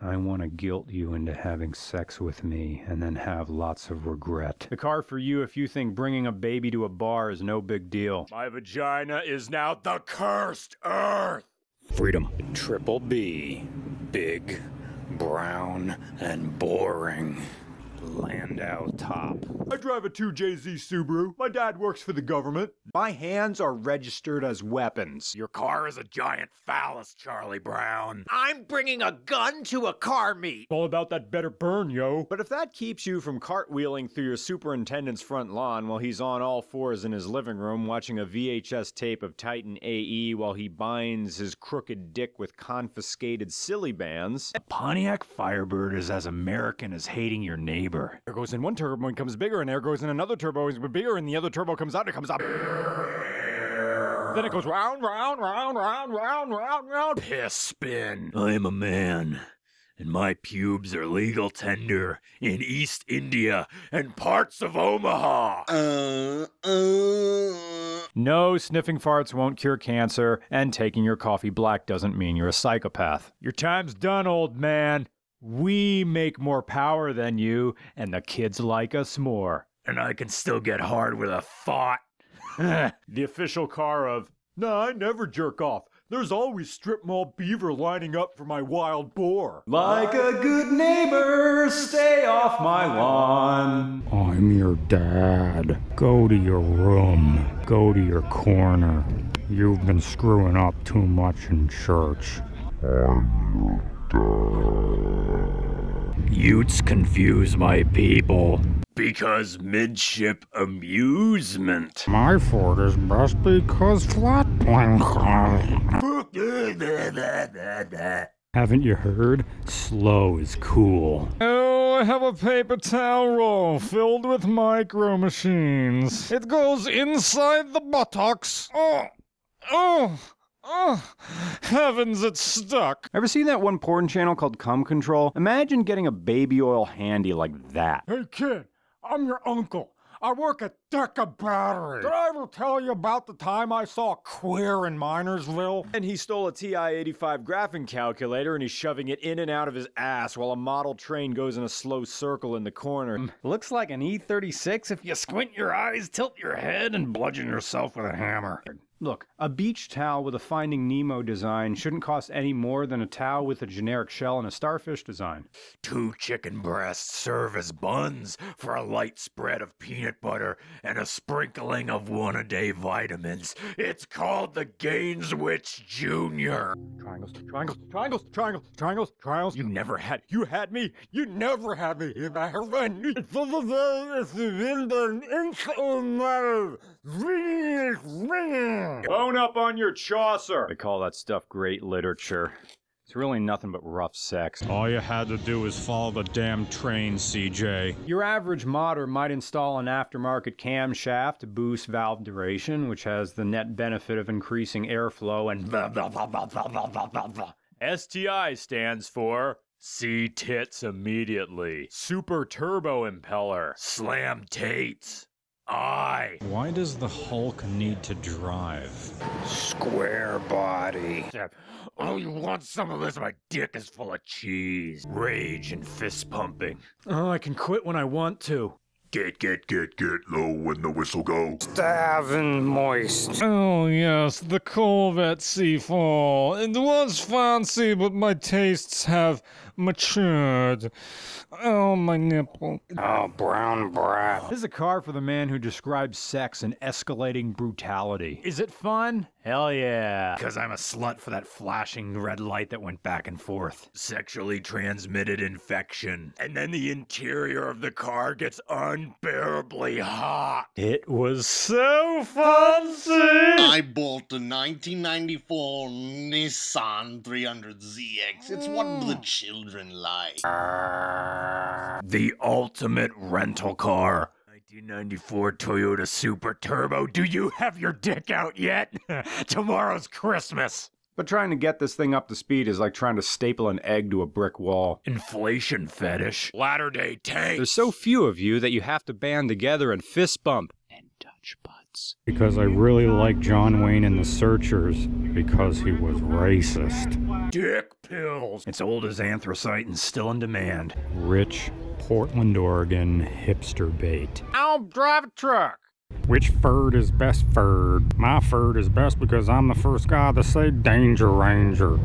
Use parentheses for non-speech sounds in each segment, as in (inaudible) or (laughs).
I want to guilt you into having sex with me and then have lots of regret. The car for you if you think bringing a baby to a bar is no big deal. My vagina is now the cursed earth. Freedom. Triple B. Big, brown, and boring. Landau top. I drive a 2JZ Subaru. My dad works for the government. My hands are registered as weapons. Your car is a giant phallus, Charlie Brown. I'm bringing a gun to a car meet. All about that better burn, yo. But if that keeps you from cartwheeling through your superintendent's front lawn while he's on all fours in his living room watching a VHS tape of Titan AE while he binds his crooked dick with confiscated silly bands, A Pontiac Firebird is as American as hating your neighbor. Air goes in one turbo and comes bigger, and air goes in another turbo and bigger, and the other turbo comes out and it comes up. Then it goes round, round, round, round, round, round, round. Piss spin. I'm a man, and my pubes are legal tender in East India and parts of Omaha. Uh, uh. No, sniffing farts won't cure cancer, and taking your coffee black doesn't mean you're a psychopath. Your time's done, old man. We make more power than you, and the kids like us more. And I can still get hard with a thought. (laughs) (laughs) the official car of, nah, I never jerk off. There's always strip mall beaver lining up for my wild boar. Like a good neighbor, stay off my lawn. I'm your dad. Go to your room. Go to your corner. You've been screwing up too much in church. Utes confuse my people. Because midship amusement. My fort is best because flat plank. (laughs) Haven't you heard? Slow is cool. Oh, I have a paper towel roll filled with micro machines. It goes inside the buttocks. Oh, oh, oh, heavens, it's stuck. Ever seen that one porn channel called Cum Control? Imagine getting a baby oil handy like that. Hey kid, I'm your uncle. I work at Deka Battery. Did I ever tell you about the time I saw a queer in Minersville? And he stole a TI-85 graphing calculator and he's shoving it in and out of his ass while a model train goes in a slow circle in the corner. Mm, looks like an E36 if you squint your eyes, tilt your head, and bludgeon yourself with a hammer. Look, a beach towel with a Finding Nemo design shouldn't cost any more than a towel with a generic shell and a starfish design. Two chicken breasts serve as buns for a light spread of peanut butter and a sprinkling of one a day vitamins. It's called the Gainswich Jr. Triangles, triangles, triangles, triangles, triangles, triangles. You never had, you had me. You never had me. If I ever knew- Hmm. Bone up on your Chaucer. They call that stuff great literature. It's really nothing but rough sex. All you had to do was follow the damn train, CJ. Your average modder might install an aftermarket camshaft to boost valve duration, which has the net benefit of increasing airflow and STI stands for See tits immediately. Super turbo impeller. Slam tates. I. Why does the Hulk need to drive? Square body. Oh, you want some of this? My dick is full of cheese. Rage and fist pumping. Oh, I can quit when I want to. Get, get, get, get low when the whistle goes. Stabbing moist. Oh, yes, the Corvette Seafall. It was fancy, but my tastes have matured. Oh, my nipple. Oh, brown brat. This is a car for the man who describes sex and escalating brutality. Is it fun? Hell yeah. Because I'm a slut for that flashing red light that went back and forth. Sexually transmitted infection. And then the interior of the car gets unbearably hot. It was so fancy. I bought the mm. 1994 Nissan 300ZX. It's what the children like. The ultimate rental car. 1994 Toyota Supra Turbo. Do you have your dick out yet? (laughs) Tomorrow's Christmas. But trying to get this thing up to speed is like trying to staple an egg to a brick wall. Inflation fetish. Latter day tank. There's so few of you that you have to band together and fist bump and touch butt. Nuts. Because I really like John Wayne and the Searchers because he was racist. Dick pills. It's old as anthracite and still in demand. Rich, Portland, Oregon hipster bait. I'll drive a truck. Which furred is best furred? My furred is best because I'm the first guy to say Danger Ranger.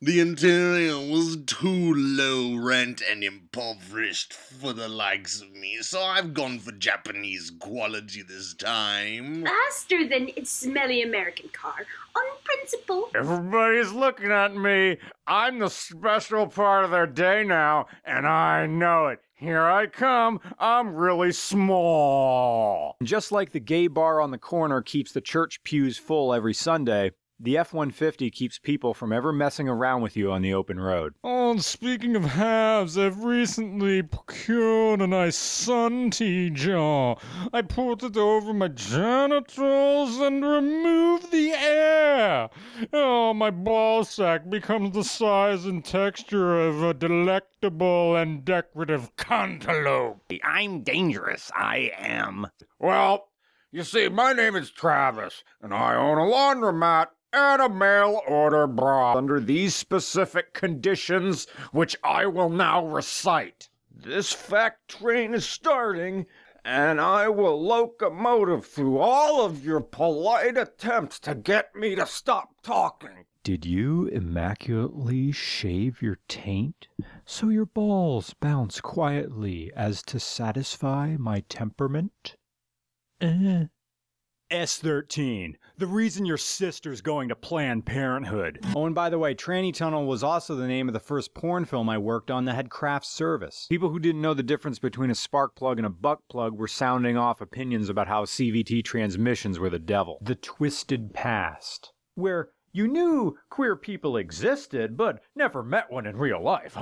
The interior was too low rent and impoverished for the likes of me, so I've gone for Japanese quality this time. Faster than its smelly American car, on principle. Everybody's looking at me. I'm the special part of their day now, and I know it. Here I come. I'm really small. Just like the gay bar on the corner keeps the church pews full every Sunday, the F 150 keeps people from ever messing around with you on the open road. Oh, and speaking of halves, I've recently procured a nice sun tea jar. I put it over my genitals and remove the air. Oh, my ball sack becomes the size and texture of a delectable and decorative cantaloupe. I'm dangerous. I am. Well, you see, my name is Travis, and I own a laundromat and a mail order bra under these specific conditions, which I will now recite. This fact train is starting, and I will locomotive through all of your polite attempts to get me to stop talking. Did you immaculately shave your taint so your balls bounce quietly as to satisfy my temperament? Eh. S13, the reason your sister's going to Planned Parenthood. Oh, and by the way, Tranny Tunnel was also the name of the first porn film I worked on that had craft service. People who didn't know the difference between a spark plug and a buck plug were sounding off opinions about how CVT transmissions were the devil. The Twisted Past, where you knew queer people existed, but never met one in real life.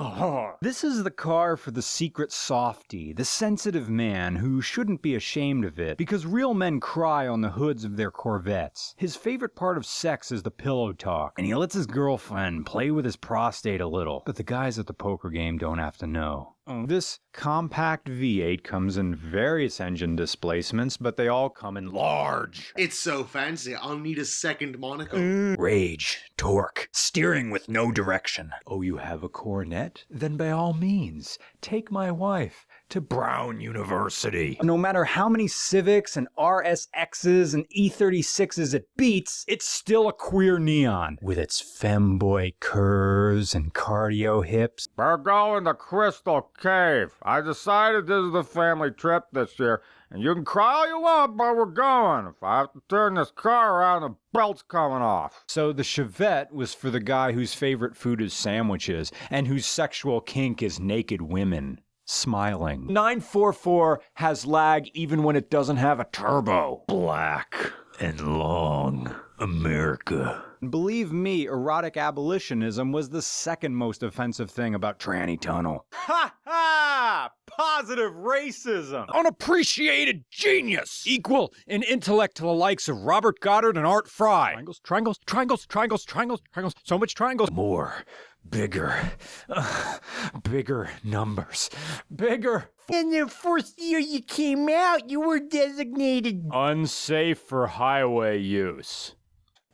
this is the car for the secret softy, the sensitive man who shouldn't be ashamed of it, because real men cry on the hoods of their Corvettes. His favorite part of sex is the pillow talk, and he lets his girlfriend play with his prostate a little, but the guys at the poker game don't have to know. This compact V8 comes in various engine displacements, but they all come in large. It's so fancy, I'll need a second monocle. Mm. Rage, torque, steering with no direction. Oh, you have a Coronet? Then by all means, take my wife to Brown University. No matter how many Civics and RSXs and E36s it beats, it's still a queer neon with its femboy curves and cardio hips. We're going to Crystal Cave. I decided this is the family trip this year, and you can cry all you want, but we're going. If I have to turn this car around, the belt's coming off. So the Chevette was for the guy whose favorite food is sandwiches and whose sexual kink is naked women smiling. 944 has lag even when it doesn't have a turbo. Black and long America. Believe me, erotic abolitionism was the second most offensive thing about Tranny Tunnel. Ha ha! Positive racism! Unappreciated genius! Equal in intellect to the likes of Robert Goddard and Art Fry. Triangles, triangles, triangles, triangles, triangles, triangles, so much triangles. More bigger, uh, (sighs) bigger numbers, bigger. In the first year you came out, you were designated unsafe for highway use.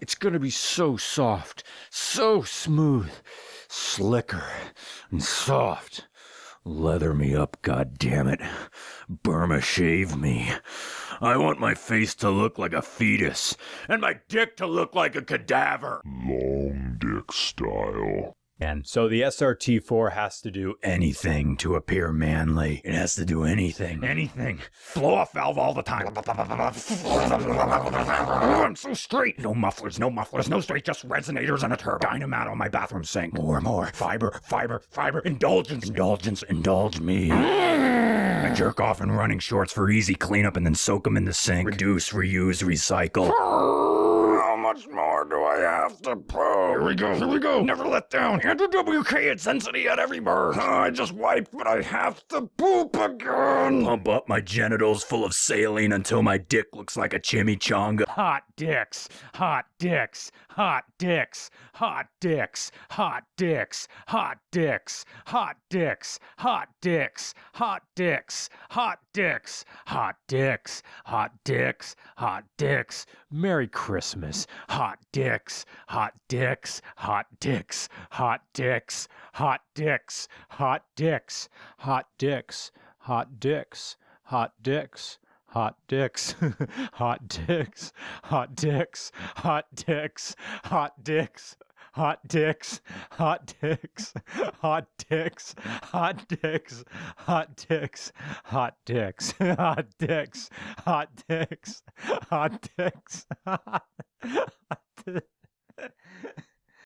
It's gonna be so soft, so smooth, slicker and soft. Leather me up, goddammit. Burma shave me. I want my face to look like a fetus, and my dick to look like a cadaver. Long dick style. And so the SRT4 has to do anything to appear manly. It has to do anything, anything. Blow off valve all the time. I'm so straight. No mufflers, no mufflers, no straight, just resonators and a turbo. Dynamat on my bathroom sink. More, more. Fiber, fiber, fiber. Indulgence, indulgence, indulge me. I jerk off in running shorts for easy cleanup and then soak them in the sink. Reduce, reuse, recycle. Much more do I have to prove? Here we go, here we go. Never let down. Andrew WK intensity at every birth. I just wiped, but I have to poop again. Pump up my genitals full of saline until my dick looks like a chimichanga. Hot dicks, hot dicks, hot dicks, hot dicks, hot dicks, hot dicks, hot dicks, hot dicks, hot dicks, hot dicks, hot dicks, hot dicks, hot dicks. Merry Christmas. Hot dicks, hot dicks, hot dicks, hot dicks, hot dicks, hot dicks, hot dicks, hot dicks, hot dicks hot dicks, hot dicks, hot dicks, hot dicks, hot dicks, hot dicks, hot dicks, hot dicks, hot dicks, hot dicks, hot dicks, hot dicks, hot dicks, hot dicks, hot dicks.